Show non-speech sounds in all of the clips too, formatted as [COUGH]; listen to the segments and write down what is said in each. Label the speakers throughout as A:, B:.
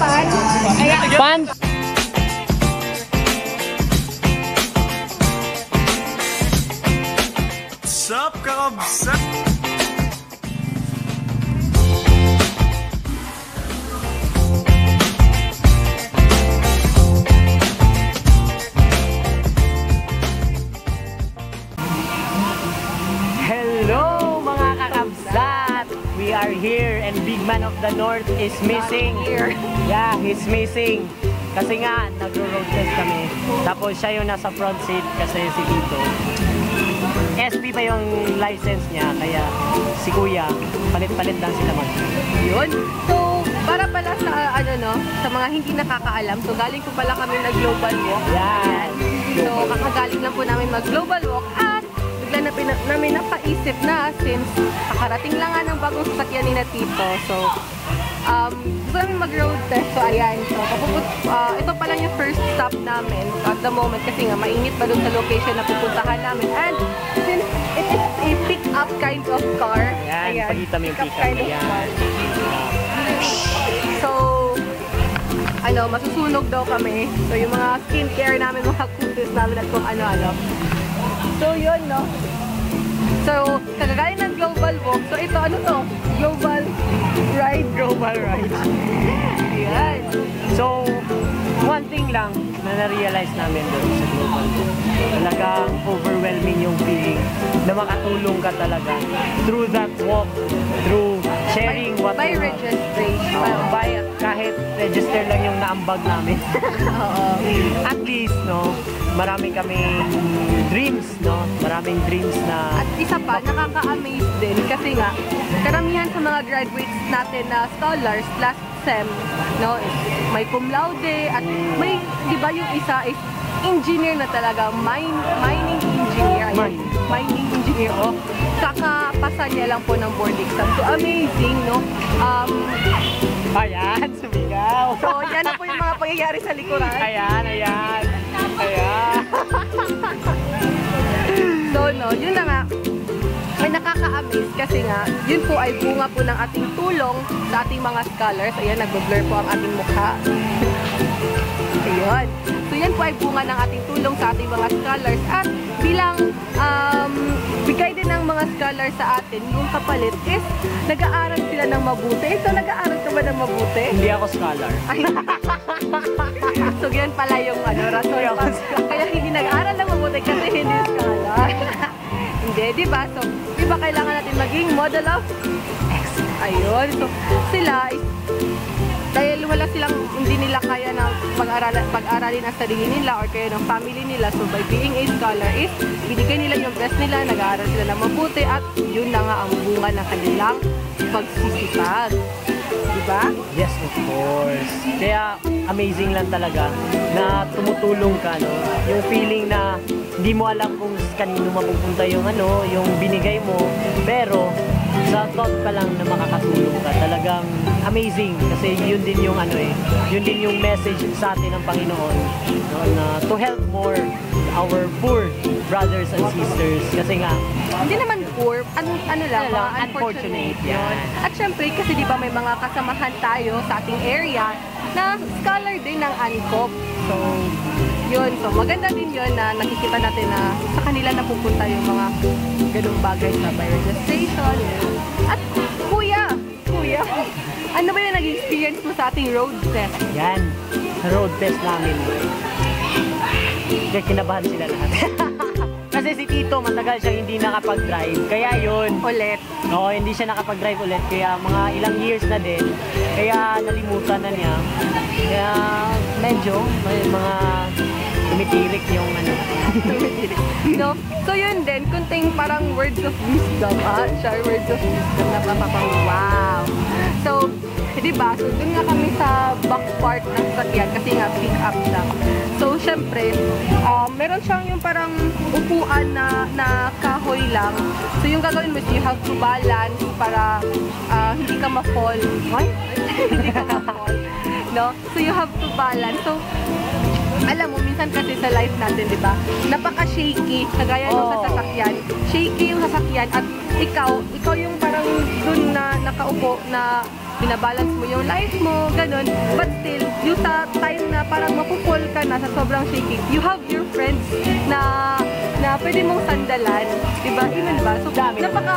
A: pan.
B: Pan!
C: Sup, kakabsa?
B: Are here and Big Man of the North is missing.
A: here.
B: Yeah, he's missing. Kasi nga, nagro-road test kami. Tapos siya yung nasa front seat kasi si Tito. SP pa yung license niya, kaya si Kuya, palit-palit lang sila mag
A: yun. So, para pala sa ano no, sa mga hindi nakakaalam, so galing po pala kami nag-global walk.
B: Yan!
A: So, kakagaling lang po namin mag-global na namin napaisip na since kakarating lang nga ng bagong sasakyan ni na Tito. So, um, gusto namin mag-road test. So, ayan. So, papuput, ah, ito pa lang yung first stop namin at the moment kasi nga mainit pa doon sa location na pupuntahan namin. And since it is a pick-up kind of car,
B: Ayan, pakita mo yung
A: pick-up
B: pick-up
A: kind of
B: niya.
A: car. So, ano, masusunog daw kami. So, yung mga skincare namin, mga kutis namin at kung ano-ano. So, yun, no? So, kagagaling ng global walk. So, ito, ano to? Global ride.
B: Global ride.
A: Ayan.
B: So, one thing lang na na-realize namin doon sa Global Book, talagang overwhelming yung feeling na makatulong ka talaga through that walk, through sharing what
A: By
B: you-
A: registration.
B: Uh, by kahit register lang yung naambag namin. [LAUGHS]
A: Oo.
B: At least, no, marami kaming dreams, no? Maraming dreams na
A: At isa pa, nakaka-amaze din kasi nga, karamihan sa mga graduates natin na scholars last sem, no, may cum laude at may, di ba yung isa is engineer na talaga, mine, mining engineer.
B: Mine.
A: Mining engineer, oh. Kakapasa niya lang po ng board exam. So, amazing, no? Um,
B: Ayan, sumigaw.
A: so, yan na po yung mga pangyayari sa likuran.
B: Ayan, ayan. Ayan. [LAUGHS]
A: So, no, yun na nga. May nakaka-amaze kasi nga, yun po ay bunga po ng ating tulong sa ating mga scholars. Ayan, nag-blur po ang ating mukha. Ayun. So, yan po ay bunga ng ating tulong sa ating mga scholars. At bilang um, bigay ng mga scholars sa atin, yung kapalit is nag-aaral sila ng mabuti. So, nag-aaral ka ba ng mabuti?
B: Hindi ako scholar.
A: Ay. [LAUGHS] so, yan pala yung ano, rason
B: Hindi.
A: Kaya hindi nag-aaral ng mabuti kasi hindi scholar. [LAUGHS] hindi, di ba? So, di ba kailangan natin maging model of excellence? Ayun. So, sila dahil wala silang hindi nila kaya na pag-aralan pag-aralin ang sarili nila or kaya ng family nila so by being a scholar is binigay nila yung best nila nag-aaral sila na mabuti at yun na nga ang bunga ng kanilang pagsisipag di ba?
B: Yes, of course. Kaya amazing lang talaga na tumutulong ka, no? Yung feeling na hindi mo alam kung kanino mapupunta yung ano, yung binigay mo. Pero sa thought pa lang na makakatulong ka, talagang amazing. Kasi yun din yung ano eh, yun din yung message sa atin ng Panginoon no? na to help more our poor brothers and sisters. Kasi nga,
A: Hindi naman poor, ano, ano lang,
B: Ano lang, unfortunate, yan.
A: yun. At syempre, kasi di ba may mga kasamahan tayo sa ating area na scholar din ng ANCOP. So, yun. So, maganda din yun na nakikita natin na sa kanila napupunta yung mga ganung bagay sa by registration. At kuya, kuya, ano ba yung naging experience mo sa ating road test?
B: yan, sa road test namin. Kaya kinabahan sila lahat. [LAUGHS] Kasi si Tito, matagal siyang hindi nakapag-drive. Kaya yun,
A: Ulit.
B: Oo, hindi siya nakapag-drive ulit. Kaya mga ilang years na din. Kaya nalimutan na niya. Kaya medyo may mga tumitirik yung ano. [LAUGHS]
A: no? So yun din, kunting parang words of wisdom, ah, siya words of wisdom na papapang wow. So, di ba? So, dun nga kami sa back part ng sakyan kasi nga pick up siya. So, syempre, um, meron siyang yung parang upuan na, na kahoy lang. So, yung gagawin mo is you have to balance para ah, hindi ka ma-fall. Ay? [LAUGHS] hindi ka ma-fall. No? So, you have to balance. So, alam mo, minsan kasi sa life natin, di ba? Napaka-shaky, kagaya nung sa
B: Oo.
A: sasakyan. Shaky yung sasakyan at ikaw, ikaw yung parang dun na nakaupo na binabalance mo yung life mo, ganun. But still, yung sa time na parang mapupul ka na sa sobrang shaking, you have your friends na na pwede mong sandalan, diba? Even ba? So,
B: Dami.
A: napaka,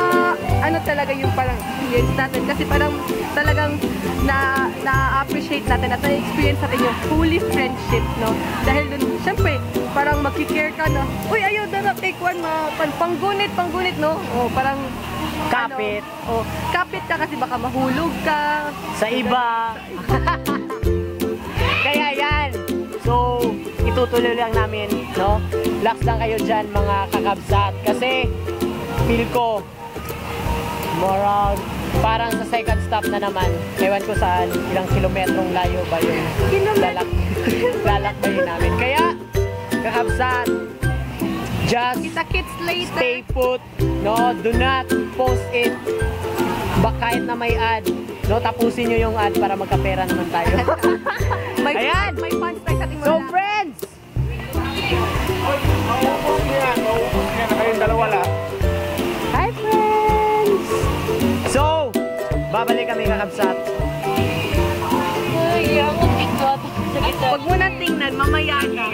A: ano talaga yung parang experience natin kasi parang talagang na na-appreciate natin at na-experience natin yung fully friendship, no? Dahil dun, syempre, parang magkikare ka na, uy, ayaw na na, take one, ma, pan, panggunit, panggunit, no? O, parang,
B: Kapit.
A: Ano, o, kapit ka kasi baka mahulog ka.
B: Sa iba. [LAUGHS] Kaya yan. So, itutuloy lang namin, no? Relax lang kayo dyan, mga kakabsat. Kasi, feel ko, morag, parang sa second stop na naman. Ewan ko saan, ilang kilometrong layo ba yung lalak [LAUGHS] lalakbayin namin. Kaya, kakabsat, just
A: Kita-kits later.
B: stay put, no? Do not post it. Ba kahit na may ad, no? Tapusin nyo yung ad para magkapera naman tayo. [LAUGHS]
A: May,
B: Ayan.
A: may fans tayo sa ating
B: so, friends! Hi, friends! So, babalik kami kakabsat.
A: Huwag mo na tingnan, mamaya na.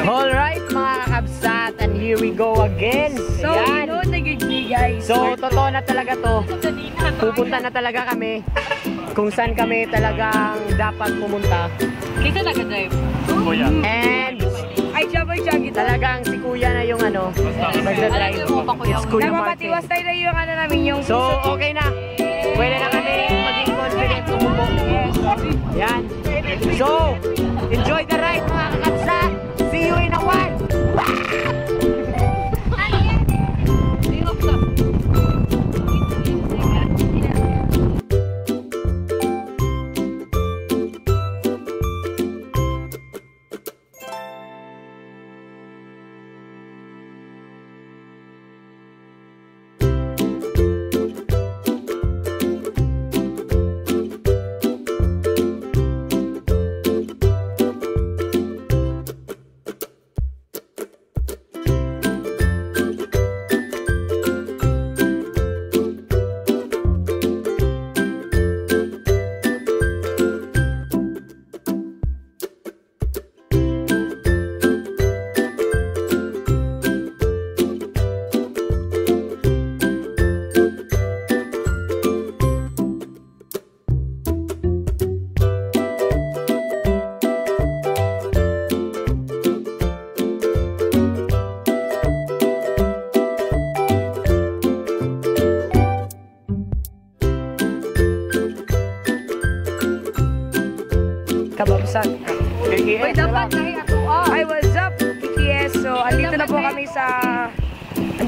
B: Alright, mga kakabsat, here we go again.
A: So,
B: Ayan.
A: no, nagigdi, guys.
B: So, totoo na talaga to. Pupunta na talaga kami kung saan kami talagang dapat pumunta.
A: Dito nag-drive.
B: And
A: Ay, Jabay Jaggy
B: talagang si Kuya na yung ano, magdadrive.
A: Alam mo ba, Kuya?
B: Kuya Martin.
D: Napapatiwas tayo na yung ano namin, yung
B: So, okay na. Pwede na kami maging confident tumubo. Yan. So, enjoy the ride mga kakabsat. See you in a while.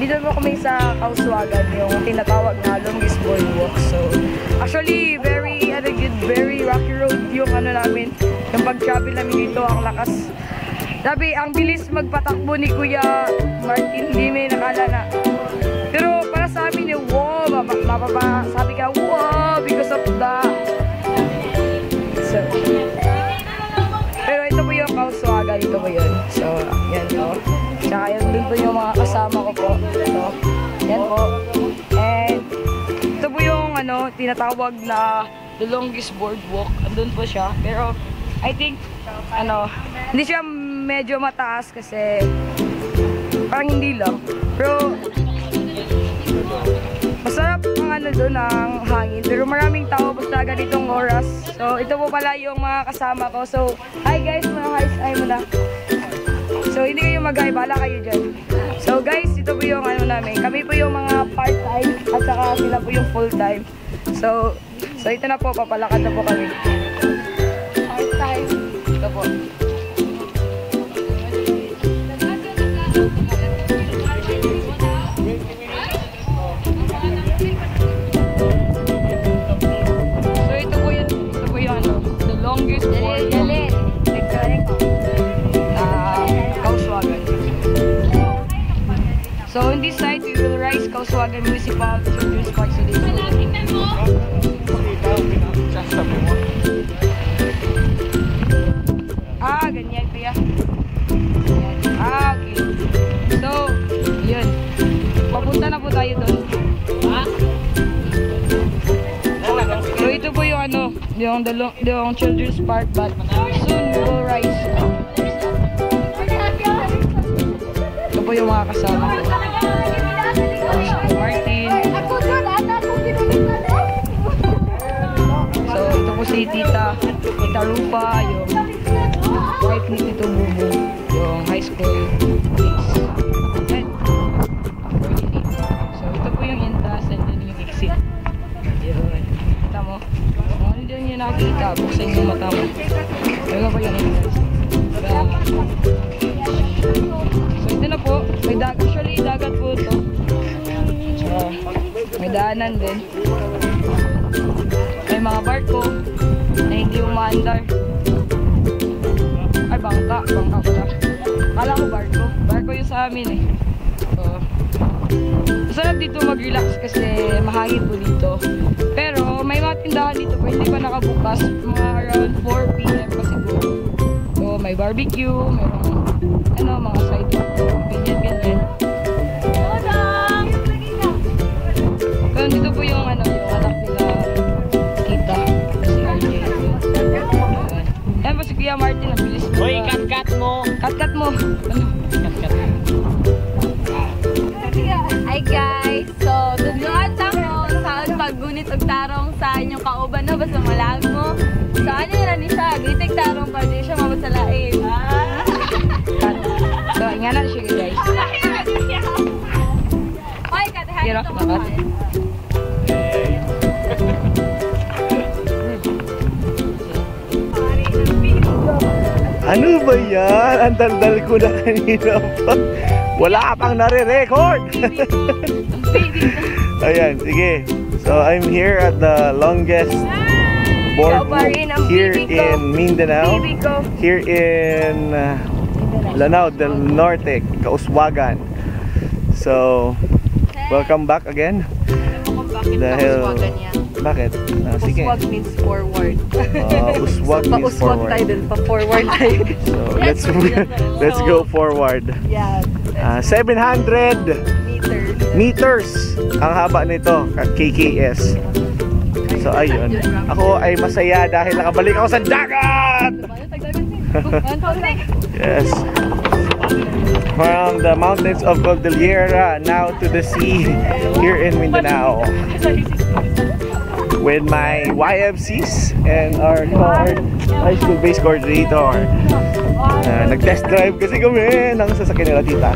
D: Andito na po kami sa Kauswagan, yung tinatawag na longest boardwalk. So, actually, very, ano, good, very rocky road yung ano namin. Yung pag-travel namin dito, ang lakas. Sabi, ang bilis magpatakbo ni Kuya Martin, hindi may nakala na. Pero para sa amin, eh, wow, mapa- mapapa, sabi ka, wow, because of the So, pero ito po yung kauswagan, ito po yun. So. Tsaka yan dun po yung mga kasama ko po. So, yan po. And, ito po yung ano, tinatawag na the longest boardwalk. Andun po siya. Pero, I think, ano, hindi siya medyo mataas kasi parang hindi lang. Pero, Masarap ang ano doon, ang hangin. Pero maraming tao basta ganitong oras. So, ito po pala yung mga kasama ko. So, hi guys, mga hi, hi muna. So, hindi kayo mag-hi, bala kayo dyan. So, guys, ito po yung ano namin. Kami po yung mga part-time at saka sila po yung full-time. So, so ito na po, papalakad na po kami. Part-time. Ito po. Kauswagan Municipal Children's Park dito. Ah, ganyan kuya. Ah, okay. So, yun. Papunta na po tayo doon. So ito po yung ano, yung, the, yung children's park, but soon will rise. Ito po yung mga kasama Po si Tita, Tita Rupa, yung wife ni Tito Bubu, yung high school. Ayan. Accordingly. So, ito po yung entrance and yung exit. Yun. Kita ano yung nakikita, buksan yung mata mo. Ayun po yung entrance. So, ito na po. May dag actually, dagat po ito. So, may daanan din. Mga barko na hindi umaandar. Ay, bangka. Bangka pala. Kala ko barko. Barko yung sa amin eh. So, masarap dito mag-relax kasi mahangin po dito. Pero may mga tindahan dito pa hindi pa nakabukas. Mga around 4 p.m. pa siguro. So, may barbecue, merong ano, mga side ganyan, ganyan. Pero dito po yung Kuya Martin, ang bilis mo.
B: Hoy, cut-cut mo!
D: Cut-cut mo.
B: Cut-cut mo.
A: Hi guys! So, tudloan ta mo saan paggunit og tarong sa inyong kauban na basta malag mo. So, ano yun ni siya? Gitik tarong pa di siya mabasalain. Ah! [LAUGHS]
D: So, ingana siya guys.
A: Oy, katahan ito
D: na
C: Ano ba yan? Ang daldal ko na kanina pa. Wala pang nare-record. [LAUGHS] Ayan, sige. So, I'm here at the longest boardwalk here in Mindanao.
D: Baby ko.
C: Here in uh, Lanao del Norte, Kauswagan. So, welcome back again. Dahil-? Bakit? Ah, sige.
A: Uswag means forward.
C: Uh, uswag
A: so,
C: means
A: pa-uswag tayo
C: forward.
A: dun, pa-forward tayo.
C: So, let's [LAUGHS] [LAUGHS] let's go forward.
A: yeah,
C: Ah, 700
A: meters.
C: meters ang haba nito KKS. So ayun. Ako ay masaya dahil nakabalik ako sa dagat. [LAUGHS] Yes. From the mountains of Cordillera now to the sea here in Mindanao. With my YFCs and our cohort, high school base coordinator. Uh, nag-test drive kasi kami ng sasakyan nila tita.